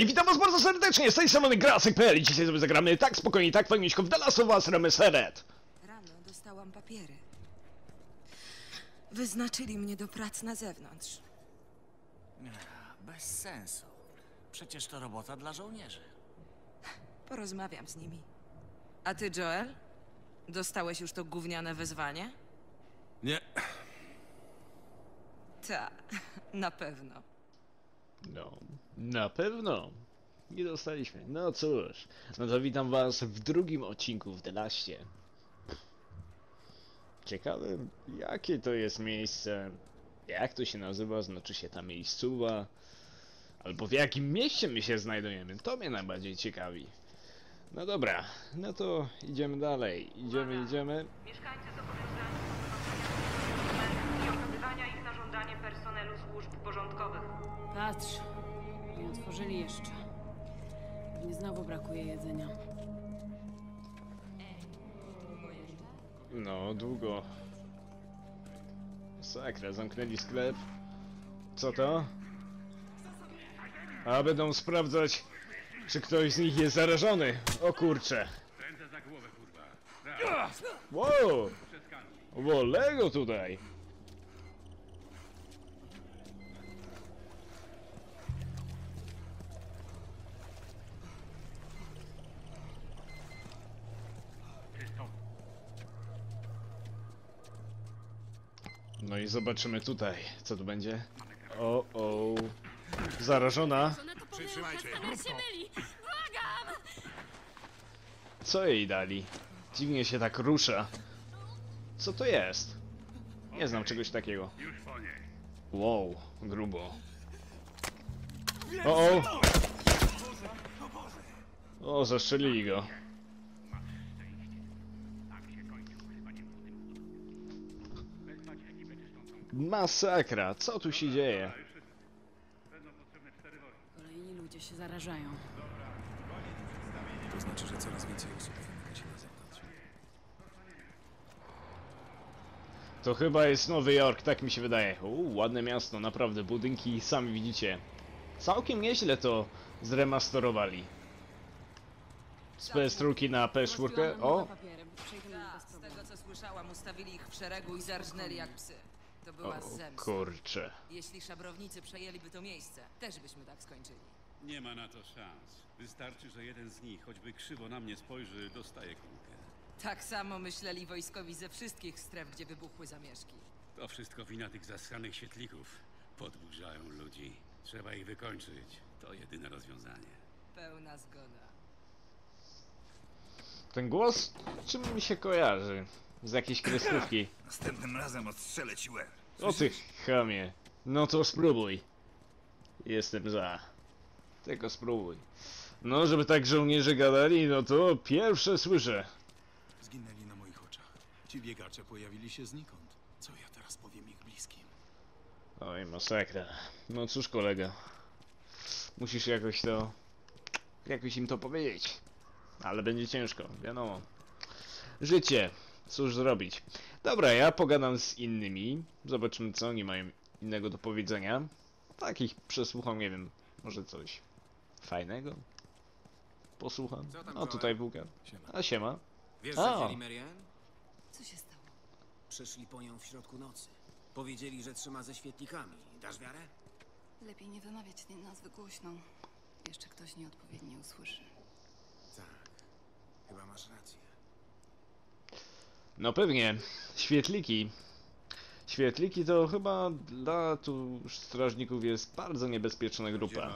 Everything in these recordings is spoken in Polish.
Hej, witam was bardzo serdecznie, z tej strony Grasek.pl i dzisiaj sobie zagramy tak spokojnie, tak fajniuśko w The Last of Us Remeseret. Rano dostałam papiery. Wyznaczyli mnie do prac na zewnątrz. Bez sensu. Przecież to robota dla żołnierzy. Porozmawiam z nimi. A ty, Joel? Dostałeś już to gówniane wezwanie? Nie. Ta, na pewno. No, na pewno. Nie dostaliśmy. No cóż, no to witam was w drugim odcinku w The Laście. Ciekawe, jakie to jest miejsce, jak to się nazywa, znaczy się ta miejscowa, albo w jakim mieście my się znajdujemy, to mnie najbardziej ciekawi. No dobra, no to idziemy dalej, idziemy, idziemy. Mieszkańcy zobowiązani są do i okazywania żądanie personelu służb porządkowych. Patrz, nie otworzyli jeszcze. Pewnie znowu brakuje jedzenia. No, długo. Sakra, zamknęli sklep. Co to? A będą sprawdzać, czy ktoś z nich jest zarażony. O kurcze. Ręce za głowę, kurwa. Wow! Wolego tutaj. No i zobaczymy tutaj, co tu będzie. O, o. Zarażona. Przytrzymajcie! Co jej dali? Dziwnie się tak rusza. Co to jest? Nie znam czegoś takiego. Wow, grubo. O, o! O, zastrzelili go. Masakra, co tu się dzieje? Kolejni ludzie się zarażają. To znaczy, że coraz więcej osób na zewnątrz. To chyba jest Nowy Jork, tak mi się wydaje. Uuu, ładne miasto, naprawdę, budynki sami widzicie. Całkiem nieźle to zremasterowali. Z PS3 na PS4, o! z tego co słyszałam, ustawili ich w szeregu i zarżnęli jak psy. To była O zemsta. kurcze. Jeśli szabrownicy przejęliby to miejsce, też byśmy tak skończyli. Nie ma na to szans. Wystarczy, że jeden z nich, choćby krzywo na mnie spojrzy, dostaje kulkę. Tak samo myśleli wojskowi ze wszystkich stref, gdzie wybuchły zamieszki. To wszystko wina tych zasranych świetlików. Podburzają ludzi. Trzeba ich wykończyć. To jedyne rozwiązanie. Pełna zgoda. Ten głos czym mi się kojarzy? Z jakiejś kreskówki. Następnym razem odstrzelę ci łeb. O ty chamie. No to spróbuj. Jestem za. Tylko spróbuj. No, żeby tak żołnierze gadali, no to pierwsze słyszę. Zginęli na moich oczach. Ci biegacze pojawili się znikąd. Co ja teraz powiem ich bliskim? Oj, masakra. No cóż, kolega. Musisz jakoś to... Jakoś im to powiedzieć. Ale będzie ciężko, wiadomo. Życie. Cóż zrobić. Dobra, ja pogadam z innymi. Zobaczymy, co oni mają innego do powiedzenia. Takich przesłucham, nie wiem, może coś fajnego? Posłucham. O, tutaj Bułgar. A siema. Wiesz, A. że wzięli Marian? Co się stało? Przyszli po nią w środku nocy. Powiedzieli, że trzyma ze świetlikami. Dasz wiarę? Lepiej nie wymawiać tej nazwy głośno. Jeszcze ktoś nieodpowiednio usłyszy. Tak. Chyba masz rację. No pewnie. Świetliki. Świetliki to chyba dla tu strażników jest bardzo niebezpieczna grupa.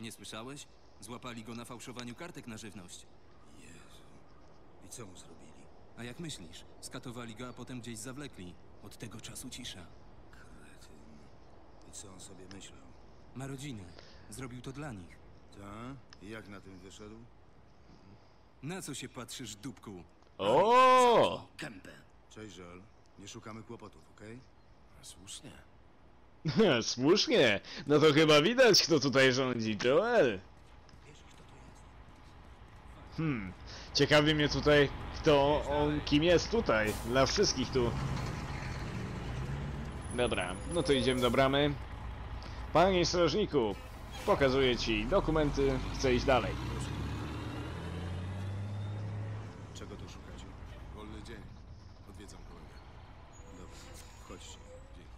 Nie słyszałeś? Złapali go na fałszowaniu kartek na żywność. Jezu. I co mu zrobili? A jak myślisz? Skatowali go, a potem gdzieś zawlekli. Od tego czasu cisza. Kretyn. I co on sobie myślał? Ma rodzinę. Zrobił to dla nich. Ta? I jak na tym wyszedł? Na co się patrzysz, dupku? O! Cześć, Joel. Nie szukamy kłopotów, okej? Słusznie. Słusznie. No to chyba widać, kto tutaj rządzi. Joel. Hmm. Ciekawi mnie tutaj, kto on, kim jest tutaj. Dla wszystkich tu. Dobra, no to idziemy do bramy. Panie strażniku, Pokazuję ci dokumenty, chcę iść dalej. Czego tu szukacie? Wolny dzień. Odwiedzam kolegę. Dobra, chodźcie. Dzięki.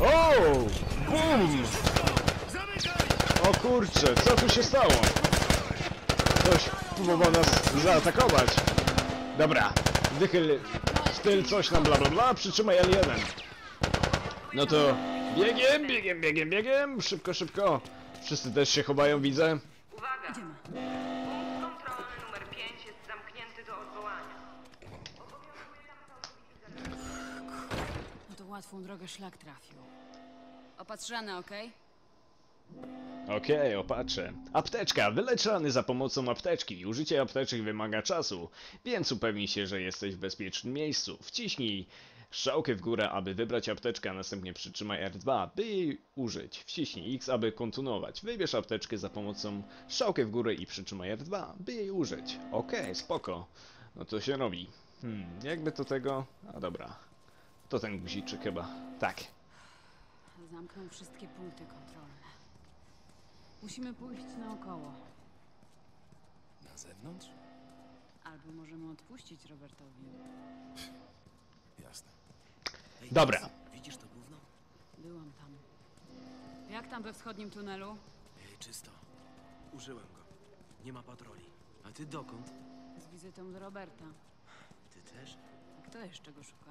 O! Bum! O kurczę, co tu się stało? Ktoś próbował nas zaatakować. Dobra, wychyl styl coś na bla bla bla, przytrzymaj L1. No to biegiem, biegiem, biegiem, biegiem, szybko, szybko. Wszyscy też się chowają, widzę. Uwaga! Punkt kontrolny numer 5 jest zamknięty do odwołania. No to łatwą drogę szlak trafił. Opatrzane, okej? Okej, opatrzę. Apteczka. Wylecz rany za pomocą apteczki. Użycie apteczek wymaga czasu, więc upewnij się, że jesteś w bezpiecznym miejscu. Wciśnij strzałkę w górę, aby wybrać apteczkę, a następnie przytrzymaj R2, by jej użyć. Wciśnij X, aby kontynuować. Wybierz apteczkę za pomocą strzałkę w górę i przytrzymaj R2, by jej użyć. Okej, spoko. No to się robi. Hmm, jakby to tego... A dobra. To ten guziczek chyba. Tak. Zamknął wszystkie punkty kontrolne. Musimy pójść naokoło. Na zewnątrz? Albo możemy odpuścić Robertowi. Jasne. Ej, Dobra. Jess, Widzisz to gówno? Byłam tam. Jak tam we wschodnim tunelu? Ej, czysto. Użyłem go. Nie ma patroli. A ty dokąd? Z wizytą do Roberta. Ty też? A kto jeszcze go szuka?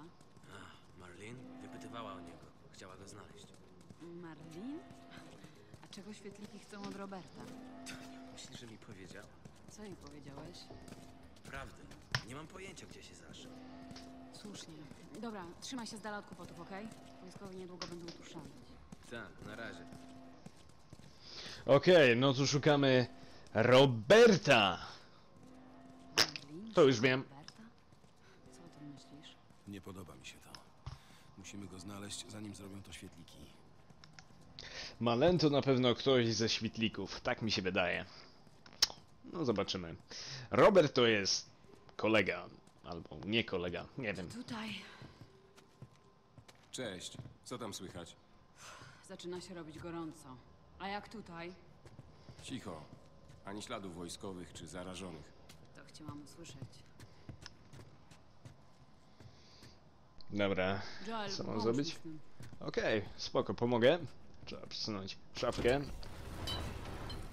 A, Marlene wypytywała o niego. Chciała go znaleźć. Marlin? Czego świetliki chcą od Roberta? Myślisz, że mi powiedziała? Co jej powiedziałeś? Prawdę. Nie mam pojęcia, gdzie się zaszył. Słusznie. Dobra, trzymaj się z dala od kłopotów, okej? Wojskowi niedługo będą tu szaleć. Tak, na razie. Okej, no to szukamy Roberta. To już wiem. Roberta? Co o tym myślisz? Nie podoba mi się to. Musimy go znaleźć, zanim zrobią to świetliki. Malen to na pewno ktoś ze świetlików, tak mi się wydaje. No zobaczymy. Robert to jest kolega, albo nie kolega, nie wiem. Tutaj Cześć, co tam słychać? zaczyna się robić gorąco. A jak tutaj? Cicho. Ani śladów wojskowych czy zarażonych. To chciałam usłyszeć. Dobra, Joel, Co mam zrobić? okej, spoko, pomogę. Trzeba przesunąć szafkę.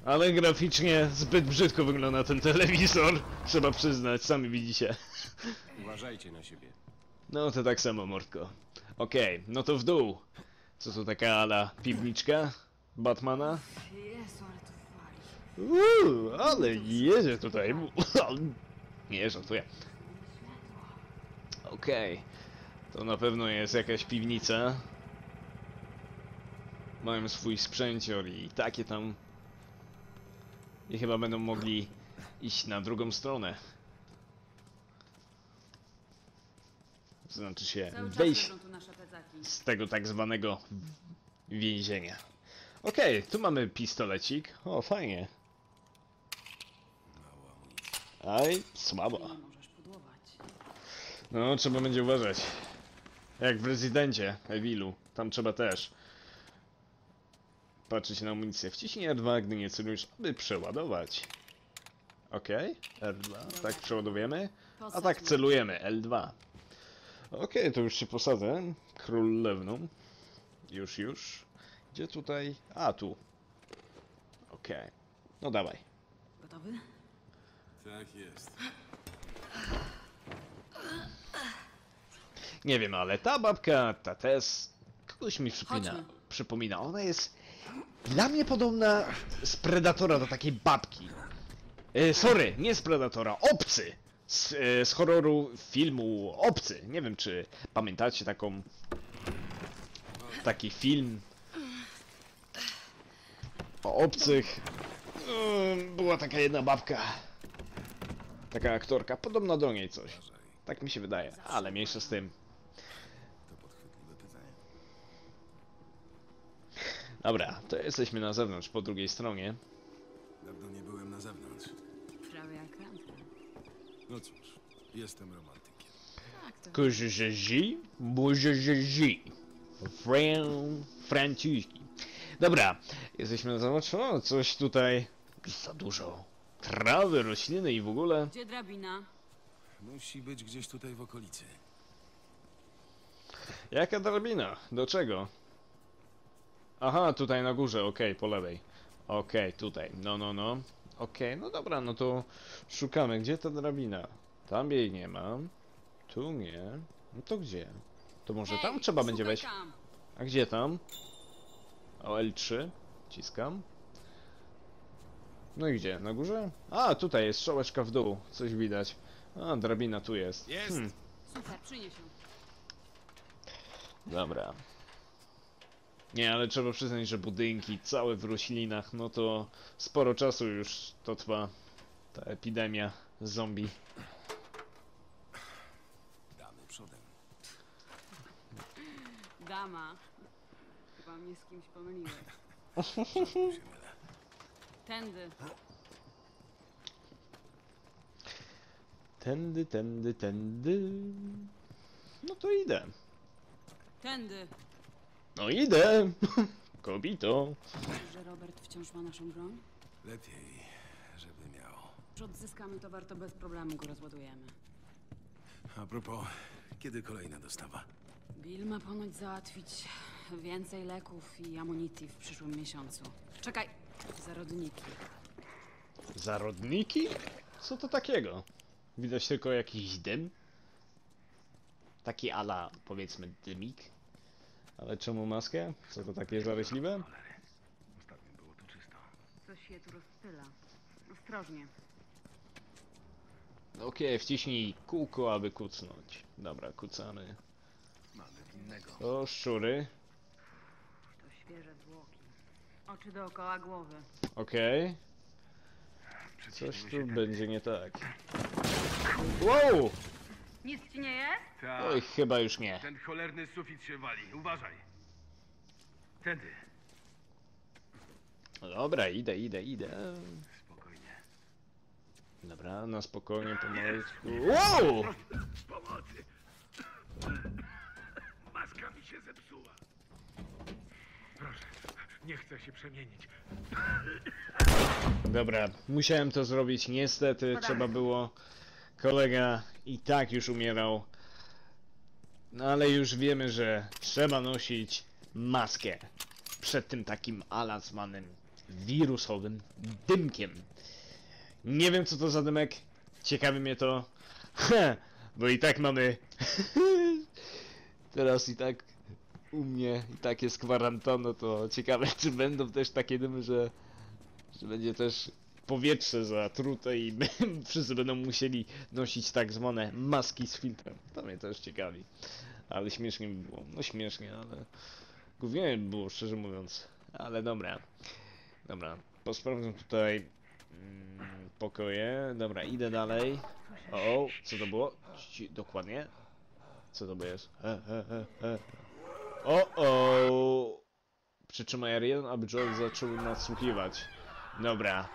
Ale graficznie zbyt brzydko wygląda ten telewizor, trzeba przyznać, sami widzicie. Uważajcie na siebie. No to tak samo, mordko. Okej, no to w dół. Co to taka ala piwniczka Batmana? Jezu, ale to fali. Uuu, ale jedzie tutaj. Nie, żartuję. Okej. To na pewno jest jakaś piwnica. Mają swój sprzęcior i takie tam... I chyba będą mogli iść na drugą stronę. Znaczy się wejść z tego tak zwanego więzienia. Okej, tu mamy pistolecik. O, fajnie. Aj, słabo. No, trzeba będzie uważać. Jak w rezydencie, Evilu. Tam trzeba też patrzeć na amunicję. Wciśnij R2, gdy nie celujesz, aby przeładować. Okej, R2, tak przeładowujemy. A tak celujemy, L2. Okej, to już się posadzę. Królewną. Już, już. Gdzie tutaj? A, tu. Okej. No dawaj. Gotowy? Tak jest. Nie wiem, ale ta babka, ta Tess, kogoś mi przypomina. Chodźmy. Przypomina. Ona jest dla mnie podobna z Predatora do takiej babki. E, sorry, nie z Predatora, Obcy! Z, e, z horroru filmu Obcy. Nie wiem, czy pamiętacie taką... Taki film o obcych. Ym, Była taka jedna babka. Taka aktorka, podobna do niej coś. Tak mi się wydaje, ale mniejsza z tym. Dobra, to jesteśmy na zewnątrz, po drugiej stronie. Dawno nie byłem na zewnątrz. Prawie jak randka. No cóż, jestem romantykiem. Tak, to je. Fran... francuski. Dobra, jesteśmy na zewnątrz. O, coś tutaj za dużo. Trawy, rośliny i w ogóle. Gdzie drabina? Musi być gdzieś tutaj w okolicy. Jaka drabina? Do czego? Aha, tutaj na górze, okej, po lewej. Okej, tutaj, no, no, no. Okej, no dobra, no to szukamy. Gdzie ta drabina? Tam jej nie ma. Tu nie. No to gdzie? To może tam trzeba będzie wejść. A gdzie tam? O, L3. Ciskam. No i gdzie? Na górze? A, tutaj jest strzałeczka w dół. Coś widać. A, drabina tu jest. Jest! Hmm. Super, przynieś ją. Dobra. Nie, ale trzeba przyznać, że budynki całe w roślinach, no to sporo czasu już to trwa. Ta epidemia zombie. Damy przodem. Dama. Chyba mnie z kimś pomyliłeś. Tędy. Tędy, tędy, tędy. No to idę. Tędy. No idę! Kobito. Że Robert wciąż ma naszą broń? Lepiej, żeby miał. Że odzyskamy towar, to bez problemu go rozładujemy. A propos, kiedy kolejna dostawa? Bill ma ponoć załatwić więcej leków i amunicji w przyszłym miesiącu. Czekaj, zarodniki. Zarodniki? Co to takiego? Widać tylko jakiś dym? Taki ala, powiedzmy, dymik. Ale czemu maskę? Co to takie zaryśliwe? Coś się tu rozpyla. Ostrożnie. Okej, wciśnij kółko, aby kucnąć. Dobra, kucamy. O, szczury. To świeże zwłoki. Oczy dookoła głowy. Okej. Coś tu będzie nie tak. Wow! Nic ci nie jest? Oj, chyba już nie. Ten cholerny sufit się wali. Uważaj. Tędy. No Dobra, idę, idę, idę. Spokojnie. Dobra, na spokojnie, pomalutku. Wow! Pomocy. Maska mi się zepsuła. Proszę, nie chcę się przemienić. Dobra, musiałem to zrobić, niestety trzeba było. Kolega i tak już umierał. No ale już wiemy, że trzeba nosić maskę przed tym takim alasmanem wirusowym dymkiem. Nie wiem co to za dymek, ciekawi mnie to, bo i tak mamy teraz i tak u mnie i tak jest kwarantanna, to ciekawe czy będą też takie dymy, że że będzie też powietrze zatrute i wszyscy będą musieli nosić tak zwane maski z filtrem. To mnie też ciekawi. Ale śmiesznie by było. No śmiesznie, ale głównie by było, szczerze mówiąc. Ale dobra. Dobra, posprawdzam tutaj mm, pokoje. Dobra, idę dalej. O, co to było? Ci- Dokładnie. Co to jest? He, he, he, he. O, o. Przytrzymaj R1, aby Joel zaczął nadsłuchiwać. Dobra.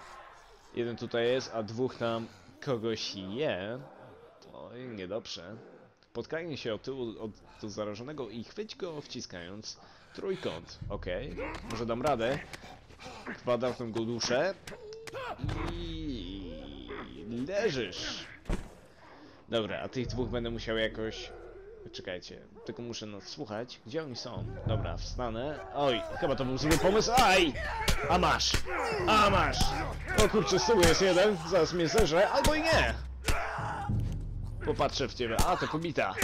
Jeden tutaj jest, a dwóch tam kogoś je. Oj, niedobrze. Potkanie się o tyłu od do zarażonego i chwyć go wciskając trójkąt. Okej. Może dam radę. Kwadratem go duszę. I leżysz. Dobra, a tych dwóch będę musiał jakoś... Czekajcie, tylko muszę nadsłuchać. Gdzie oni są? Dobra, wstanę. Oj, chyba to był zły pomysł. Aj! A masz! A masz! O kurczę, z tyłu jest jeden. Zaraz mnie zerze, albo i nie! Popatrzę w ciebie. A, to kobita.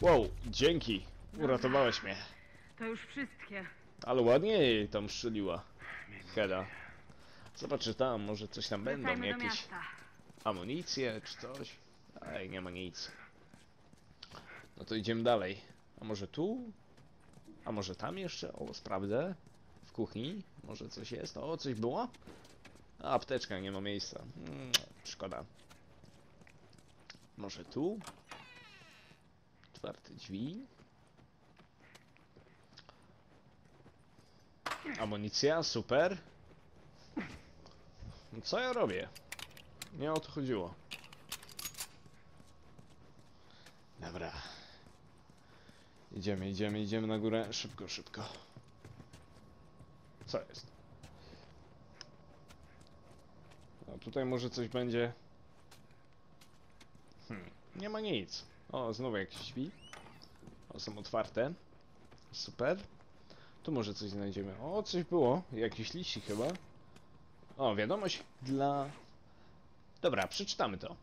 Wow, dzięki. Uratowałeś mnie. To już wszystkie. Ale ładnie jej tam strzeliła. Heda. Zobaczę tam, może coś tam będą, jakieś amunicje czy coś. Ej, nie ma nic. No to idziemy dalej. A może tu? A może tam jeszcze? O, sprawdzę. W kuchni? Może coś jest? O, coś było? A, apteczka, nie ma miejsca. Mm, szkoda. Może tu? Otwarte drzwi. Amunicja, super. No co ja robię? Nie o to chodziło. Dobra. Idziemy, idziemy, idziemy na górę. Szybko, szybko. Co jest? A tutaj może coś będzie. Hmm, nie ma nic. O, znowu jakieś drzwi. O, są otwarte. Super. Tu może coś znajdziemy. O, coś było. Jakiś liści chyba. O, wiadomość dla... Dobra, przeczytamy to.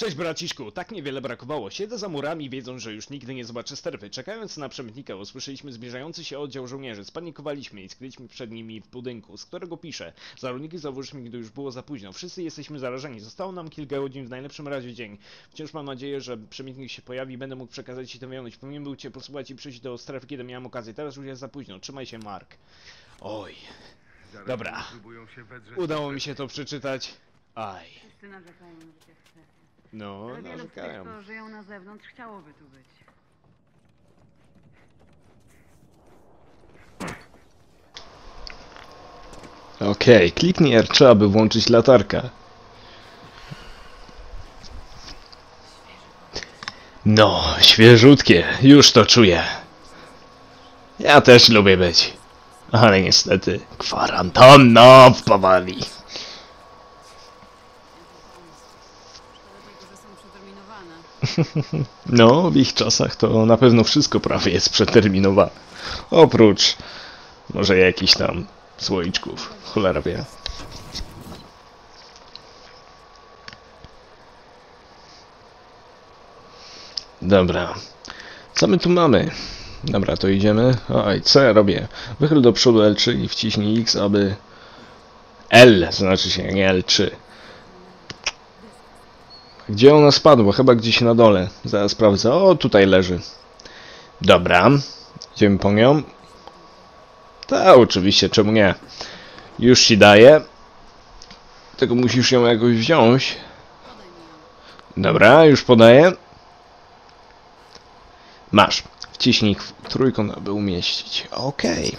Cześć braciszku, tak niewiele brakowało. Siedzę za murami, wiedząc, że już nigdy nie zobaczę sterwy. Czekając na przemytnika, usłyszeliśmy zbliżający się oddział żołnierzy. Spanikowaliśmy i skryliśmy przed nimi w budynku, z którego piszę. Zarobniki zauważyliśmy, gdy już było za późno. Wszyscy jesteśmy zarażeni. Zostało nam kilka godzin, w najlepszym razie dzień. Wciąż mam nadzieję, że przemytnik się pojawi i będę mógł przekazać Ci tę wiadomość. Powinien był Cię posłuchać i przyjść do strefy, kiedy miałem okazję. Teraz już jest za późno. Trzymaj się, Mark. Oj. Dobra. Udało mi się to przeczytać. Aj. Wszyscy narzekają na życie. No, Ale wielu z tych, narzekają. co żyją na zewnątrz, chciałoby tu być. Okej, kliknij R3, aby włączyć latarkę. No, świeżutkie, już to czuję. Ja też lubię być. Ale niestety, kwarantanna w Bawarii. Szkoda tylko, że są przeterminowane. No, w ich czasach to na pewno wszystko prawie jest przeterminowane. Oprócz może jakichś tam słoiczków. Cholera wie. Dobra. Co my tu mamy? Dobra, to idziemy. Oj, co ja robię? Wychyl do przodu L3 i wciśnij X, aby... L, znaczy się, nie L3. Gdzie ona spadła? Chyba gdzieś na dole. Zaraz sprawdzę. O, tutaj leży. Dobra. Idziemy po nią. Tak, oczywiście, czemu nie? Już ci daję. Tylko musisz ją jakoś wziąć. Dobra, już podaję. Masz. Wciśnij trójkąt, aby umieścić. Okej.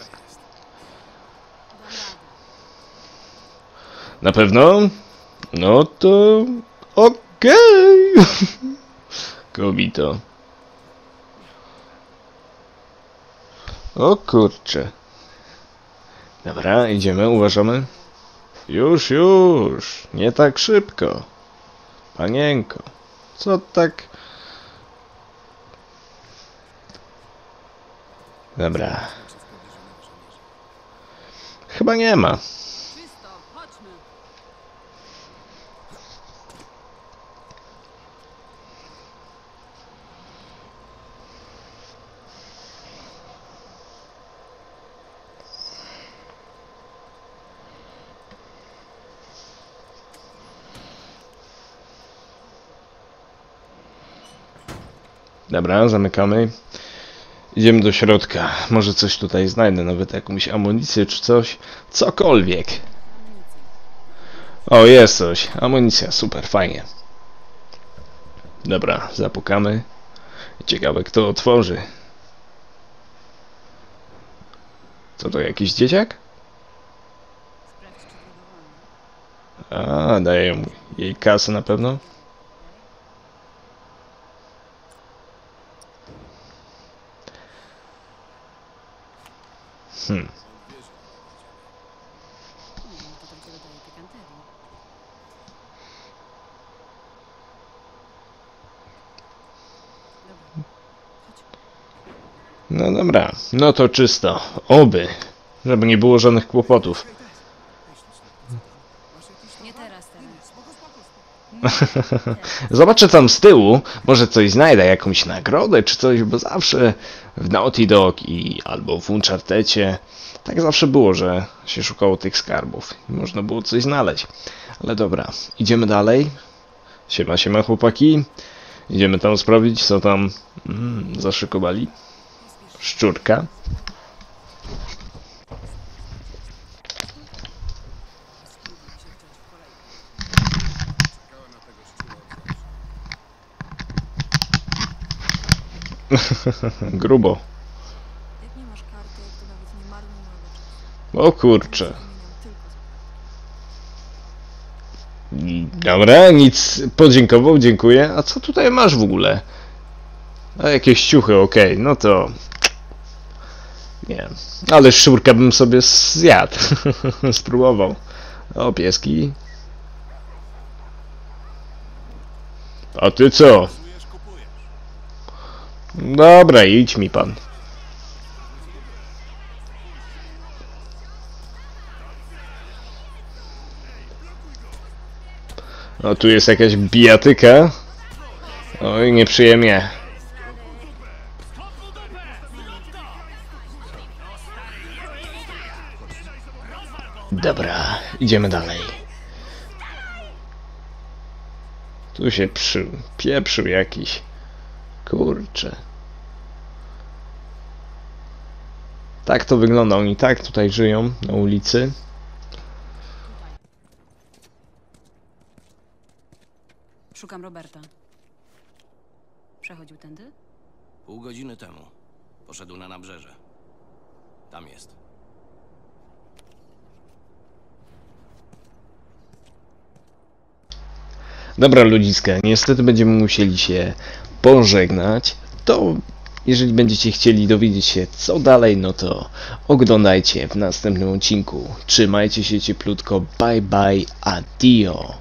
Na pewno? No to... Okej. Kobito. O kurcze. Dobra, idziemy, uważamy. Już, już. Nie tak szybko. Panienko. Co tak... Dobra. Chyba nie ma. Dobra, zamykamy. Idziemy do środka. Może coś tutaj znajdę, nawet jakąś amunicję czy coś. Cokolwiek. O, jest coś. Amunicja, super, fajnie. Dobra, zapukamy. Ciekawe, kto otworzy. Co to, jakiś dzieciak? A, daję jej kasę na pewno. Hmm. No dobra, no to czysto. Oby, żeby nie było żadnych kłopotów. Nie teraz, teraz. Zobaczę tam z tyłu, może coś znajdę, jakąś nagrodę czy coś, bo zawsze w Naughty Dog i albo w Unchartecie tak zawsze było, że się szukało tych skarbów i można było coś znaleźć. Ale dobra, idziemy dalej. Siema, siema chłopaki. Idziemy tam sprawdzić, co tam mm, zaszykowali. Szczurka. Grubo. Jak nie masz karty, to nawet nie marnuj mojego czasu. O kurcze. Dobra, nic. Podziękował, dziękuję. A co tutaj masz w ogóle? A jakieś ciuchy, okej, no to... Nie. Ale szczurkę bym sobie zjadł. Spróbował. O, pieski. A ty co? Dobra, idź mi pan. O, tu jest jakaś bijatyka. Oj, nieprzyjemnie. Dobra, idziemy dalej. Tu się przy... pieprzył jakiś. Kurczę. Tak to wygląda. Oni tak tutaj żyją na ulicy. Szukam Roberta. Przechodził tędy? Pół godziny temu. Poszedł na nabrzeże. Tam jest. Dobra ludziska, niestety będziemy musieli się pożegnać. To jeżeli będziecie chcieli dowiedzieć się co dalej, no to oglądajcie w następnym odcinku. Trzymajcie się cieplutko, bye bye, adio.